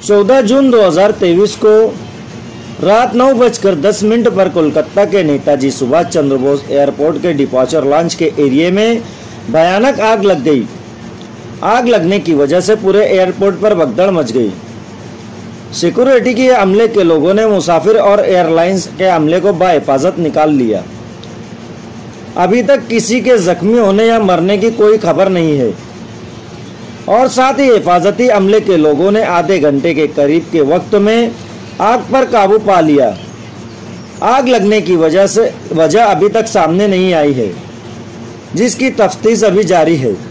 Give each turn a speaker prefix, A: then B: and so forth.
A: चौदह जून 2023 को रात नौ बजकर दस मिनट पर कोलकाता के नेताजी सुभाष चंद्र बोस एयरपोर्ट के डिपार्चर लॉन्च के एरिए में भयानक आग लग गई। आग लगने की वजह से पूरे एयरपोर्ट पर भगदड़ मच गई। सिक्योरिटी के अमले के लोगों ने मुसाफिर और एयरलाइंस के अमले को बाहिफाजत निकाल लिया। अभी तक किसी के जख्मी होने या मरने की कोई खबर नहीं है। और साथ ही हिफाजती अमले के लोगों ने आधे घंटे के करीब के वक्त में आग पर काबू पा लिया। आग लगने की वजह से, वजह अभी तक सामने नहीं आई है, जिसकी तफ्तीश अभी जारी है।